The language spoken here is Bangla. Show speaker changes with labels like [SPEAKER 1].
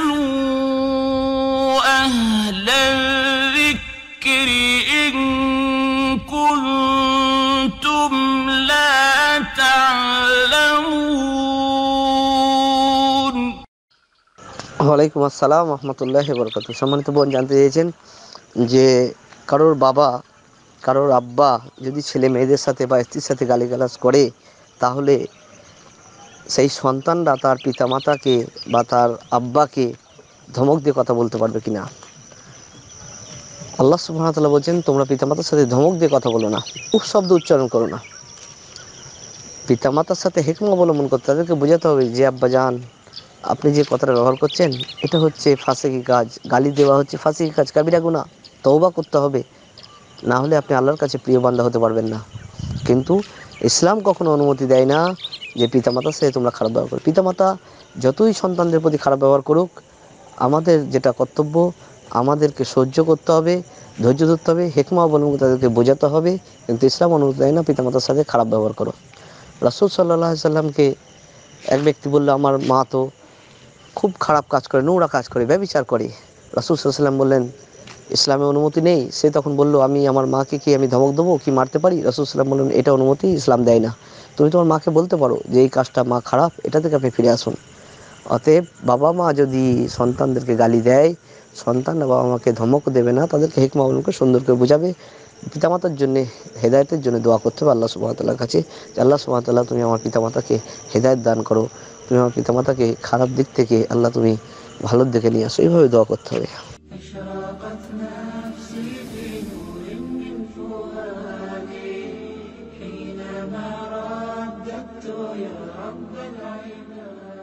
[SPEAKER 1] فاسألوا أهل الذكر إن كنتم لا تعلمون
[SPEAKER 2] ওয়ালাইকুম আসসালাম রহমতুল্লাহ বরকত সম্মানিত বোন জানতে চেয়েছেন যে কারোর বাবা কারোর আব্বা যদি ছেলে মেয়েদের সাথে বা স্ত্রীর সাথে গালিগালাজ করে তাহলে সেই সন্তানরা তার পিতামাতাকে বা তার আব্বাকে ধমক দিয়ে কথা বলতে পারবে কি না আল্লাহ সুবাহতাল্লাহ বলছেন, তোমরা পিতামাতার সাথে ধমক দিয়ে কথা বলো না। খুব শব্দ উচ্চারণ করো না। পিতামাতার সাথে হেকমা অবলম্বন করতে তাদেরকে বোঝাতে হবে যে, আব্বা যান আপনি যে কথাটা ব্যবহার করছেন, এটা হচ্ছে ফাঁসেকি কাজ। গালি দেওয়া হচ্ছে ফাঁসেকি কাজ। কাবিরা গুণা তওবা করতে হবে। না হলে আপনি আল্লাহর কাছে প্রিয় বান্ধা হতে পারবেন না। কিন্তু ইসলাম কখনো অনুমতি দেয় না যে পিতামাতার সাথে তোমরা খারাপ ব্যবহার করো। পিতামাতা যতই সন্তানদের প্রতি খারাপ ব্যবহার করুক, আমাদের যেটা কর্তব্য, আমাদেরকে সহ্য করতে হবে, ধৈর্য ধরতে হবে, হেকমা অবলম্বন তাদেরকে বোঝাতে হবে, কিন্তু ইসলাম অনুমতি দেয় না পিতামাতার সাথে খারাপ ব্যবহার করো। রাসুল সাল্লাহ সাল্লামকে এক ব্যক্তি বলল, আমার মা তো খুব খারাপ কাজ করে, নোংরা কাজ করে, ব্যবচার করে। রাসুল সাল্লাম বললেন ইসলামে অনুমতি নেই, সে তখন বলল, আমি আমার মাকে কি আমি ধমক দেবো কি মারতে পারি? রাসুল সাল্লাম বললেন, এটা অনুমতি ইসলাম দেয় না। তুমি তোমার মাকে বলতে পারো যে এই কাজটা মা খারাপ, এটা থেকে আপনি ফিরে আসুন। অতএব বাবা মা যদি সন্তানদেরকে গালি দেয়, সন্তানরা বাবা মাকে ধমক দেবে না, তাদেরকে হেকমা অবলম্বনকে সুন্দর করে বোঝাবে। পিতামাতার জন্য হেদায়তের জন্য দোয়া করতে হবে আল্লাহ সুবাহতাল্লার কাছে, যে আল্লাহ সুবাহতাল্লাহ তুমি আমার পিতামাতাকে হেদায়ত দান করো, তুমি আমার পিতামাতাকে খারাপ দিক থেকে আল্লাহ তুমি ভালোর দিকে নিয়ে আসো। এইভাবে দোয়া করতে হবে। نفسي في من فؤادي حينما رددت يا رب العباد